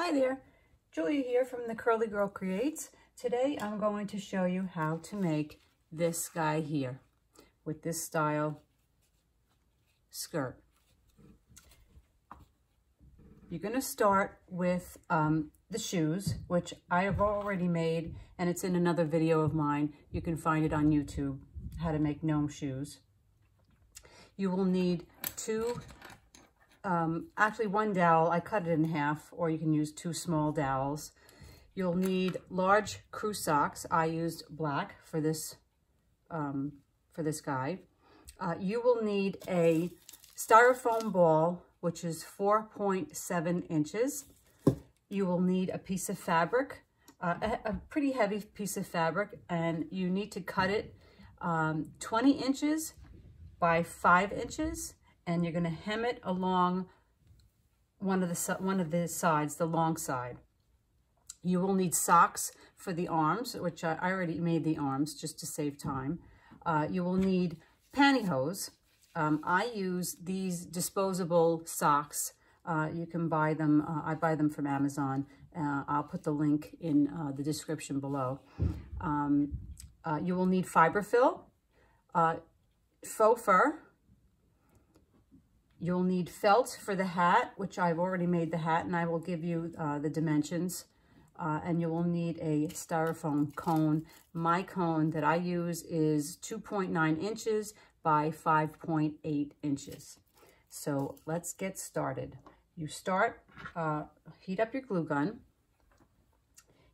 Hi there, Giulia here from the Curly Girl Creates. Today I'm going to show you how to make this guy here with this style skirt. You're going to start with um, the shoes, which I have already made, and it's in another video of mine. You can find it on YouTube, how to make gnome shoes. You will need two um, actually one dowel, I cut it in half, or you can use two small dowels. You'll need large crew socks. I used black for this, um, for this guy. Uh, you will need a styrofoam ball, which is 4.7 inches. You will need a piece of fabric, uh, a, a, pretty heavy piece of fabric, and you need to cut it um, 20 inches by 5 inches and you're going to hem it along one of the one of the sides, the long side. You will need socks for the arms, which I, already made the arms just to save time. Uh, you will need pantyhose. Um, I use these disposable socks. Uh, you can buy them. Uh, I buy them from Amazon. Uh, I'll put the link in uh, the description below. Um, uh, you will need fiberfill, faux fur, You'll need felt for the hat, which I've already made the hat, and I will give you uh, the dimensions. Uh, and you will need a styrofoam cone. My cone that I use is 2.9 inches by 5.8 inches. So let's get started. You start, uh, heat up your glue gun.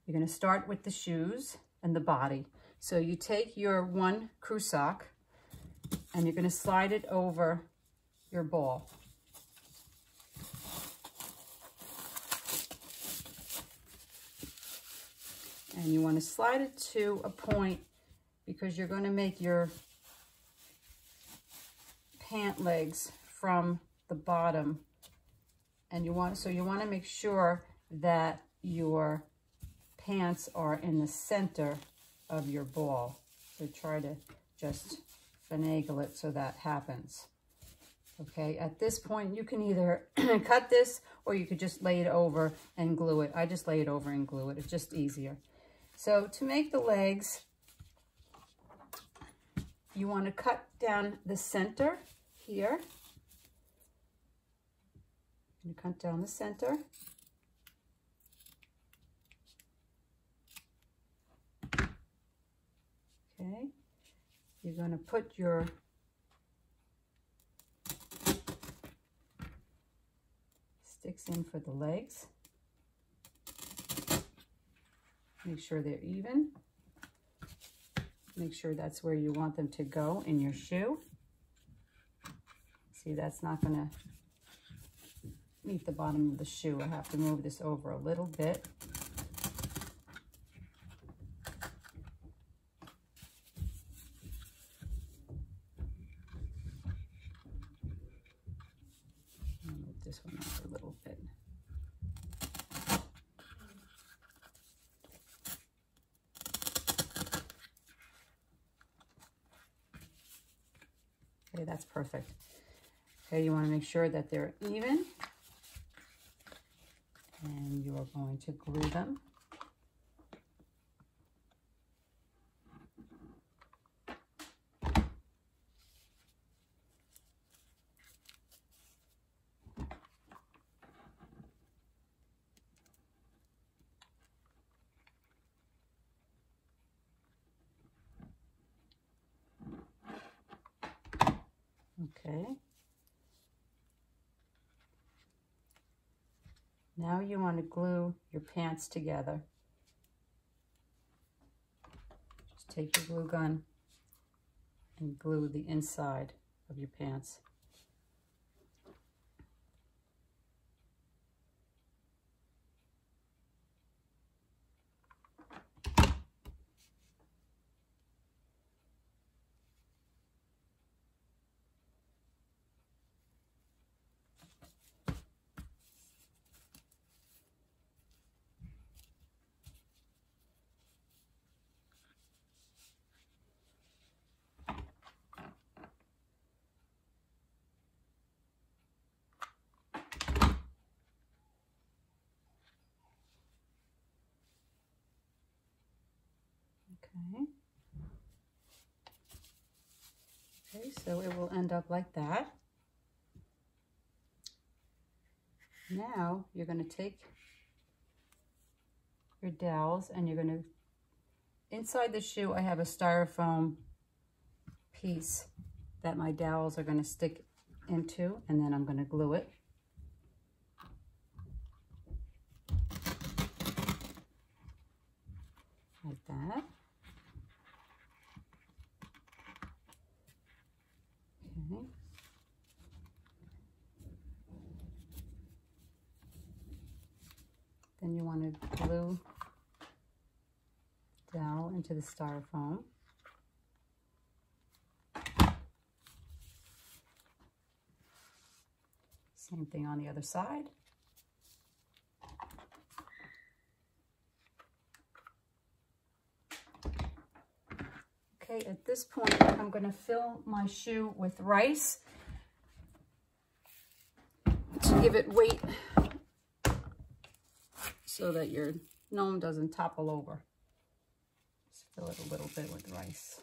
You're gonna start with the shoes and the body. So you take your one crew sock and you're gonna slide it over your ball. And you want to slide it to a point because you're going to make your pant legs from the bottom. And you want, so you want to make sure that your pants are in the center of your ball. So try to just finagle it so that happens. Okay, at this point, you can either cut this or you could just lay it over and glue it. I just lay it over and glue it. It's just easier. So to make the legs, you want to cut down the center here. You cut down the center. Okay, you're going to put your sticks in for the legs. Make sure they're even. Make sure that's where you want them to go in your shoe. See, that's not going to meet the bottom of the shoe. I have to move this over a little bit. Okay, that's perfect. Okay, you want to make sure that they're even. And you are going to glue them. Okay. Now you to glue your pants together. Just take your glue gun and glue the inside of your pants. Okay. Okay, so it will end up like that. Now you're going to take your dowels and you're going to, inside the shoe I have a styrofoam piece that my dowels are going to stick into and then I'm going to glue it. Like that. Then you want to glue dowel into the styrofoam. Same thing on the other side. Okay, at this point, I'm going to fill my shoe with rice to give it weight so that your gnome doesn't topple over. Just fill it a little bit with rice.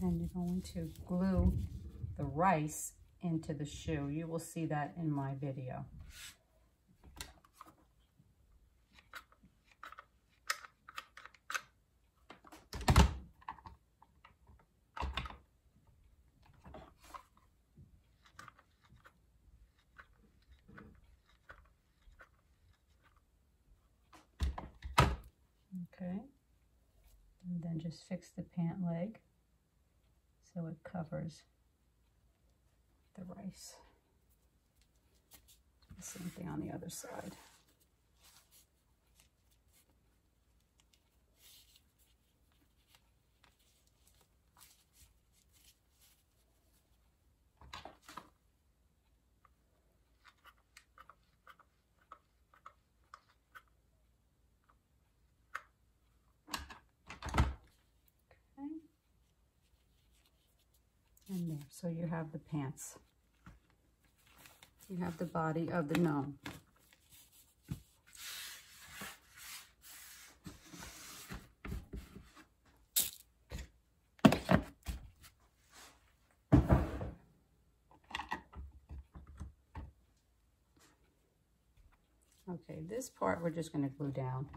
Then you're going to glue the rice into the shoe. You will see that in my video. Okay, and then just fix the pant leg so it covers the rice. The same thing on the other side. and there. So you have the pants. You have the body of the gnome. Okay, this part we're just going to glue down.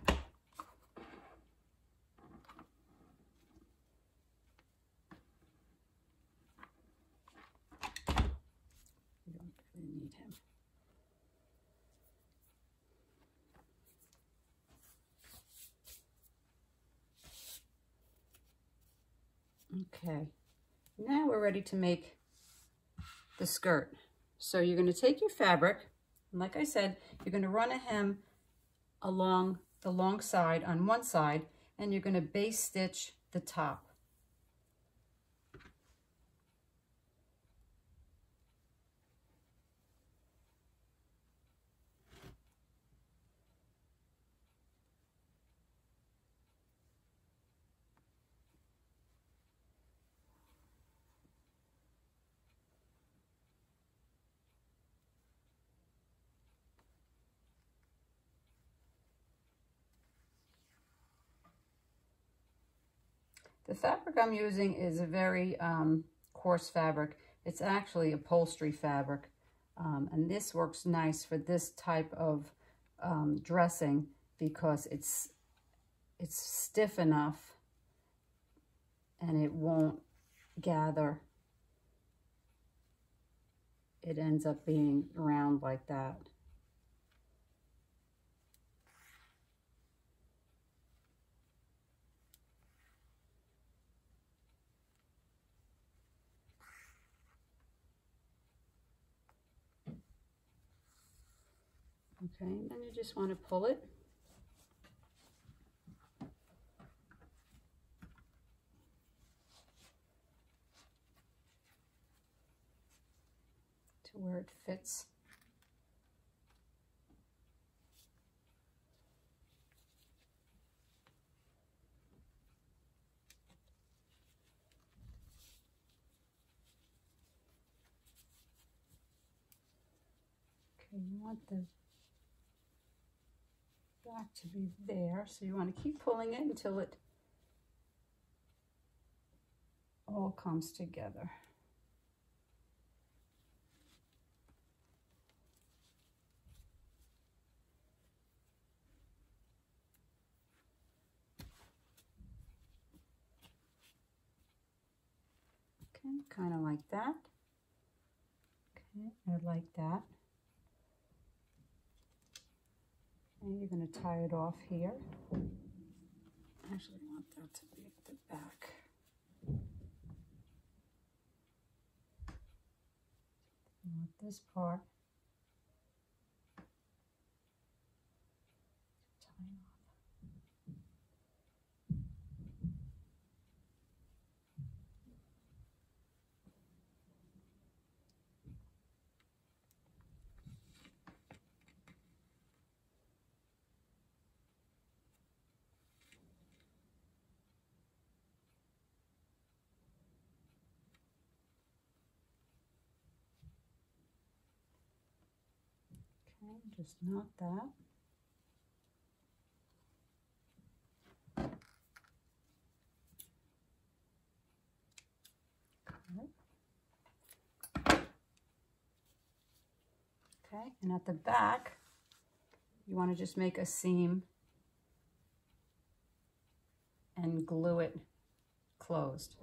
Okay, now we're ready to make the skirt. So you're going to take your fabric, and like I said, you're going to run a hem along the long side on one side, and you're going to base stitch the top. The fabric I'm using is a very um, coarse fabric. It's actually upholstery fabric. Um, and this works nice for this type of um, dressing because it's it's stiff enough and it won't gather. It ends up being round like that. Okay, and then you just want to pull it. to where it fits. Okay, you want the back to be there, so you want to keep pulling it until it all comes together. Okay, kind of like that. Okay, I like that. And you're going to tie it off here. I Actually, want that to be at the back. You want this part Okay, just knot that. Okay. Okay, and at the back, you want to just make a seam and glue it closed.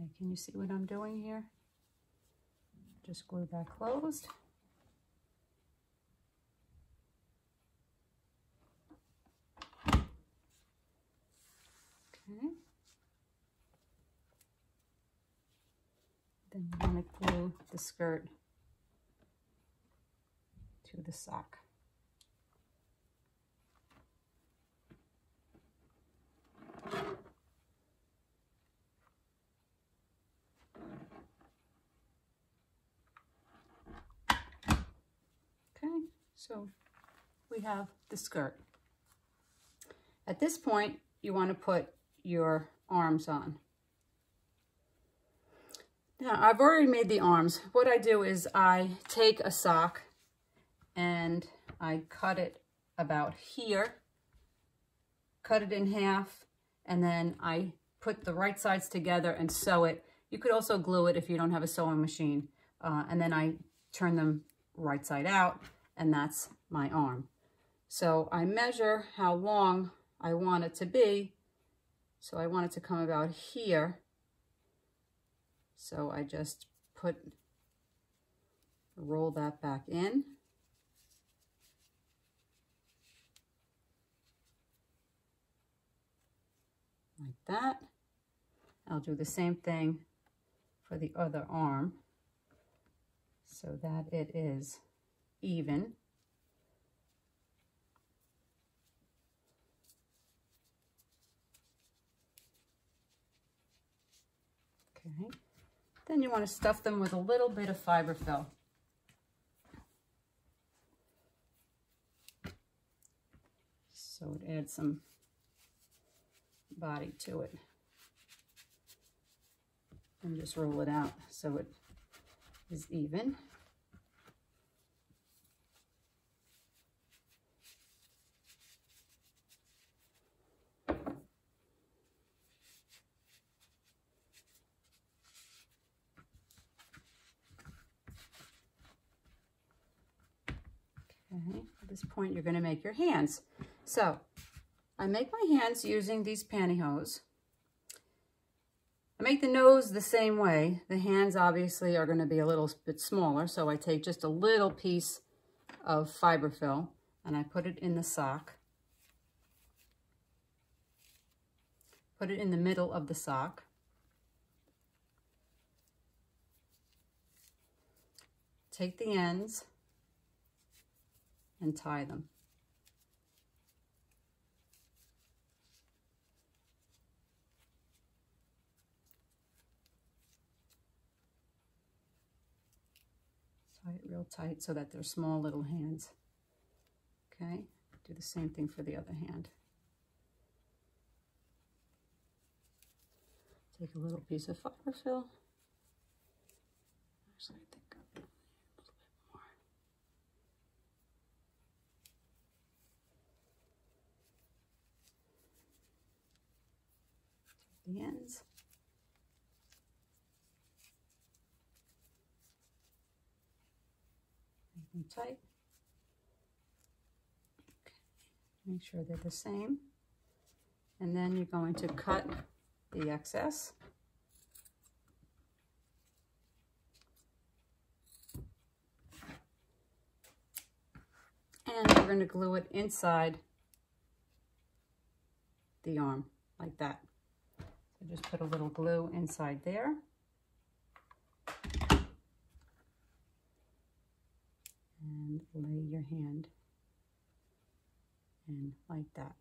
Okay, can you see what I'm doing here? Just glue that closed. Okay. Then you want to glue the skirt to the sock. Okay, so we have the skirt. At this point, you want to put your arms on. Now, I've already made the arms. What I do is I take a sock and I cut it about here, cut it in half, and then I put the right sides together and sew it. You could also glue it if you don't have a sewing machine. Uh, and then I turn them right side out, and that's my arm. So I measure how long I want it to be. So I want it to come about here. So I just put, roll that back in. Like that. I'll do the same thing for the other arm so that it is even. Okay, then you want to stuff them with a little bit of fiberfill. So it adds some body to it. And just roll it out so it is even. Okay, at this point you're going to make your hands. So I make my hands using these pantyhose. I make the nose the same way. The hands obviously are going to be a little bit smaller, so I take just a little piece of fiberfill and I put it in the sock. Put it in the middle of the sock. Take the ends and tie them. Tie it real tight so that they're small little hands. Okay, do the same thing for the other hand. Take a little piece of fiberfill I think a little bit more. Take the ends. Make them tight. Okay. Make sure they're the same. And then you're going to cut the excess. And we're going to glue it inside the arm like that. Just put a little glue inside there. And lay your hand in like that.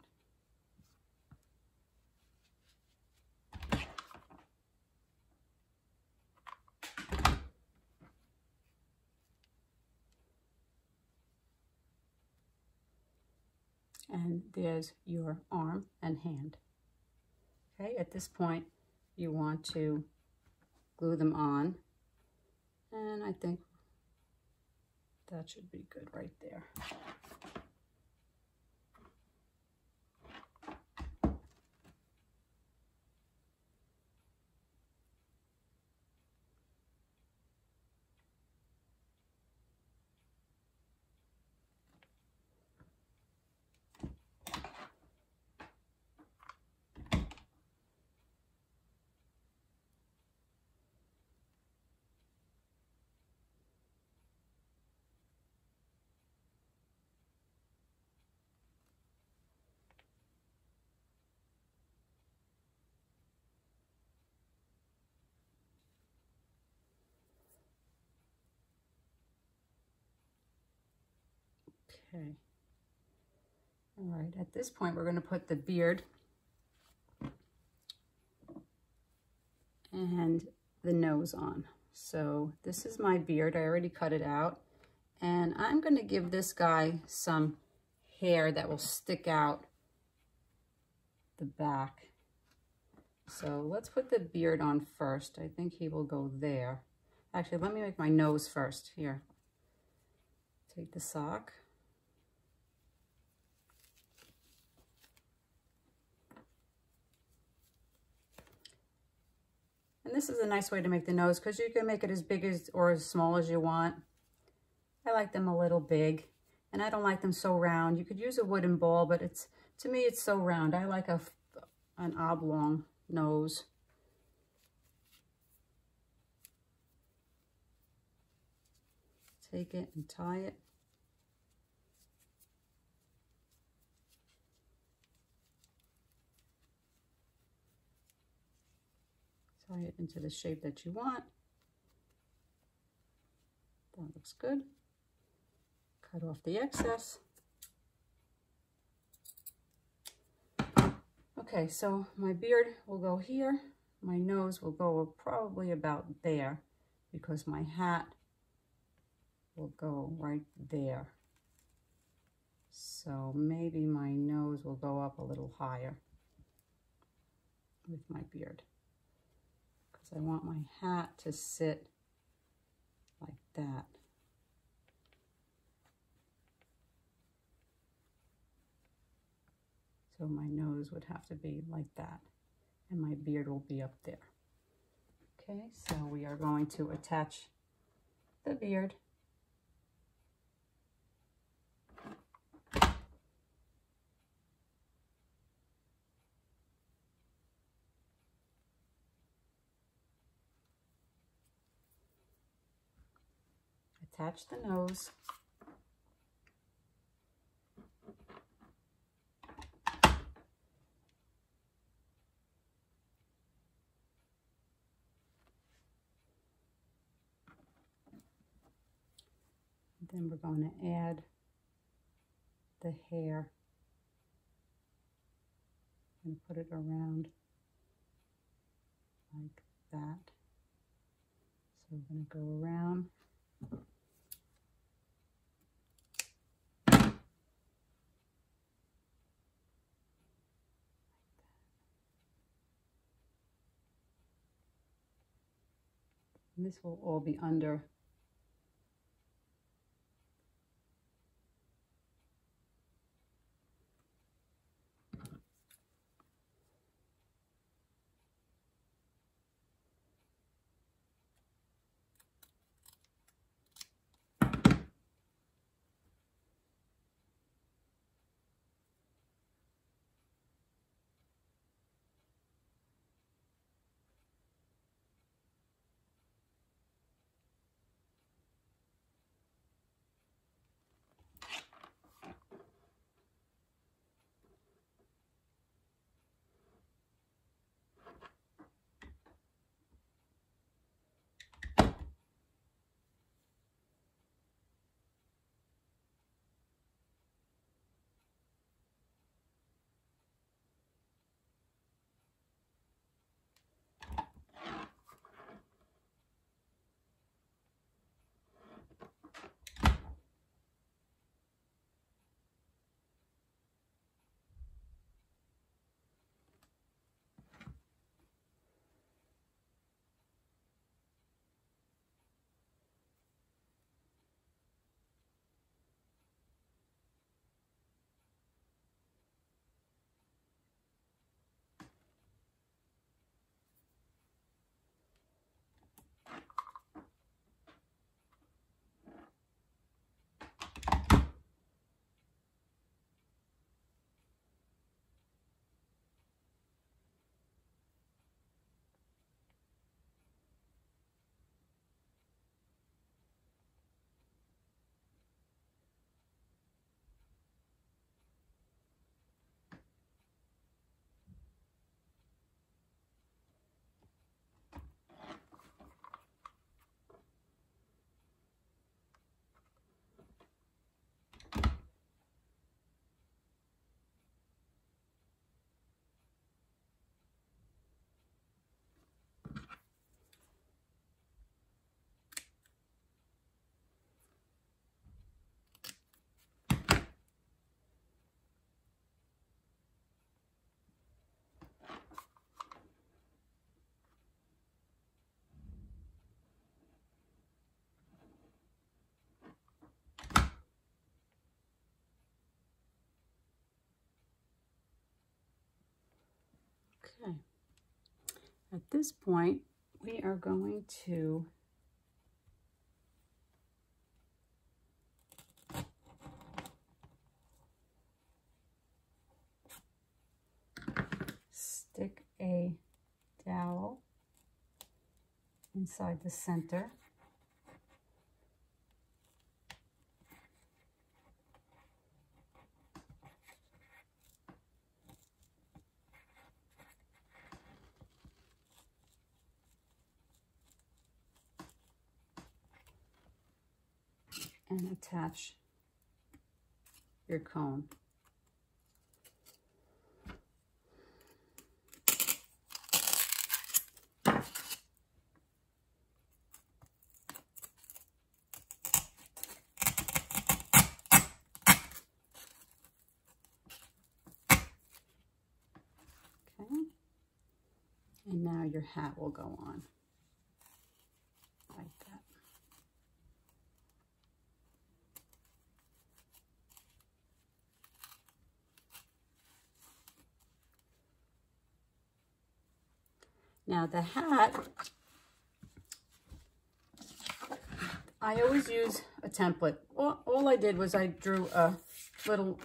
and there's your arm and hand. Okay, at this point, you want to glue them on, and I think that should be good right there. Okay. All right, at this point, we're going to put the beard and the nose on. So this is my beard. I already cut it out. And I'm going to give this guy some hair that will stick out the back. So let's put the beard on first. I think he will go there. Actually, let me make my nose first. Here. Take the sock. And this is a nice way to make the nose because you can make it as big as or as small as you want. I like them a little big and I don't like them so round. You could use a wooden ball, but it's to me, it's so round. I like a, an oblong nose. Take it and tie it. Tie it into the shape that you want. That looks good. Cut off the excess. Okay, so my beard will go here. My nose will go probably about there because my hat will go right there. So maybe my nose will go up a little higher with my beard. I want my hat to sit like that. So my nose would have to be like that and my beard will be up there. Okay, so we are going to attach the beard attach the nose. Then we're going to add the hair and put it around like that. So we're going to go around. And this will all be under Okay. At this point, we are going to stick a dowel inside the center. And attach your cone. Okay, and now your hat will go on. Now the hat, I always use a template. All, all I did was I drew a little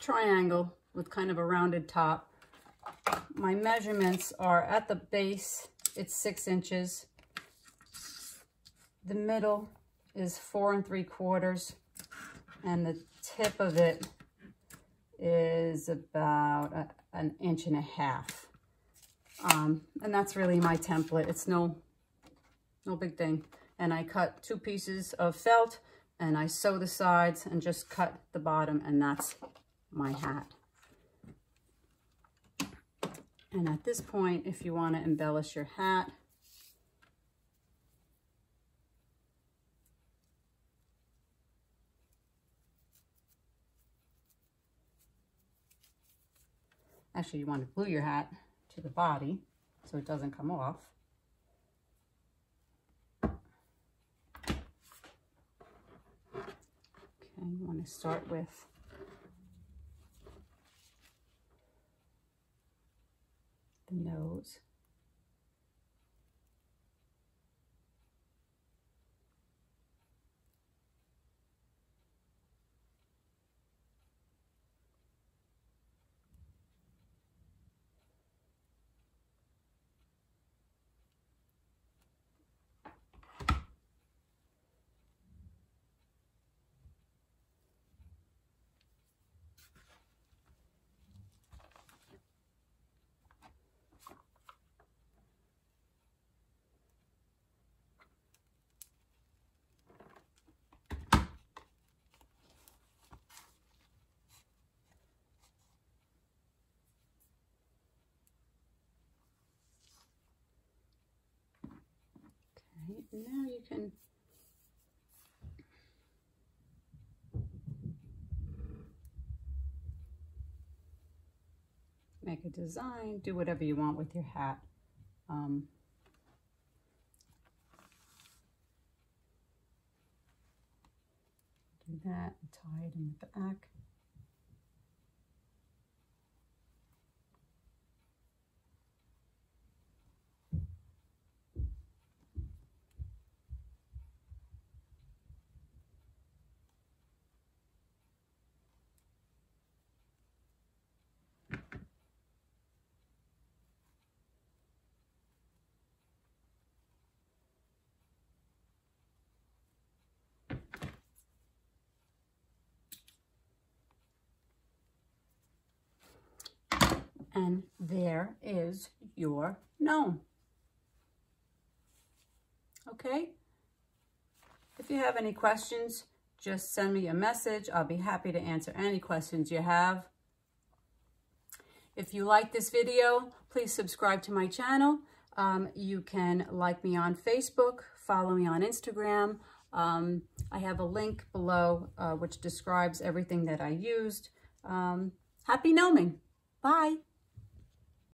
triangle with kind of a rounded top. My measurements are at the base, it's six inches. The middle is four and three quarters and the tip of it is about a, an inch and a half. Um, and that's really my template. It's no, no big thing. And I cut two pieces of felt and I sew the sides and just cut the bottom and that's my hat. And at this point, if you want to embellish your hat, actually you want to glue your hat to the body so it doesn't come off. Okay, you want to start with the nose. Now you can make a design, do whatever you want with your hat. Um, do that, tie it in the back. And there is your gnome. Okay? If you have any questions, just send me a message. I'll be happy to answer any questions you have. If you like this video, please subscribe to my channel. Um, you can like me on Facebook, follow me on Instagram. Um, I have a link below uh, which describes everything that I used. Um, happy gnoming. Bye.